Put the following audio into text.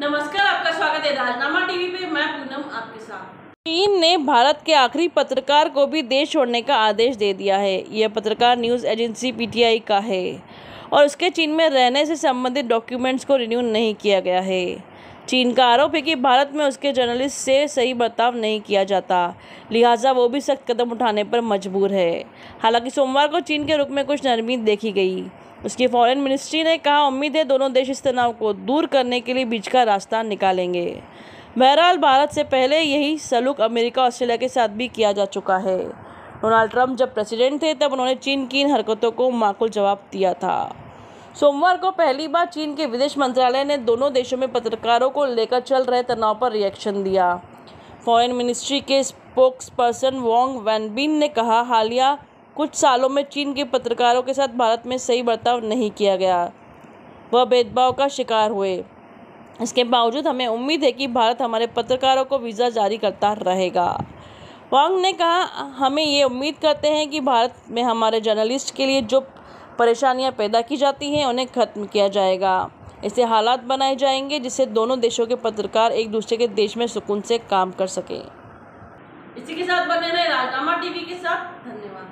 नमस्कार आपका स्वागत है राजनामा टीवी पे। मैं पूनम आपके साथ। चीन ने भारत के आखिरी पत्रकार को भी देश छोड़ने का आदेश दे दिया है। यह पत्रकार न्यूज़ एजेंसी पीटीआई का है और उसके चीन में रहने से संबंधित डॉक्यूमेंट्स को रिन्यू नहीं किया गया है। चीन का आरोप है कि भारत में उसके जर्नलिस्ट से सही बर्ताव नहीं किया जाता। लिहाजा वो भी सख्त कदम उठाने पर मजबूर है। हालाँकि सोमवार को चीन के रुख में कुछ नरमी देखी गई। उसकी फॉरेन मिनिस्ट्री ने कहा, उम्मीद है दोनों देश इस तनाव को दूर करने के लिए बीच का रास्ता निकालेंगे। बहरहाल भारत से पहले यही सलूक अमेरिका ऑस्ट्रेलिया के साथ भी किया जा चुका है। डोनाल्ड ट्रंप जब प्रेसिडेंट थे, तब उन्होंने चीन की इन हरकतों को माकूल जवाब दिया था। सोमवार को पहली बार चीन के विदेश मंत्रालय ने दोनों देशों में पत्रकारों को लेकर चल रहे तनाव पर रिएक्शन दिया। फॉरेन मिनिस्ट्री के स्पोक्स पर्सन वोंग वैनबिन ने कहा, हालिया कुछ सालों में चीन के पत्रकारों के साथ भारत में सही बर्ताव नहीं किया गया। वह भेदभाव का शिकार हुए। इसके बावजूद हमें उम्मीद है कि भारत हमारे पत्रकारों को वीज़ा जारी करता रहेगा। वांग ने कहा, हमें ये उम्मीद करते हैं कि भारत में हमारे जर्नलिस्ट के लिए जो परेशानियाँ पैदा की जाती हैं, उन्हें ख़त्म किया जाएगा। ऐसे हालात बनाए जाएँगे जिससे दोनों देशों के पत्रकार एक दूसरे के देश में सुकून से काम कर सकें। इसी के साथ बने रहे राजनामा टीवी के साथ। धन्यवाद।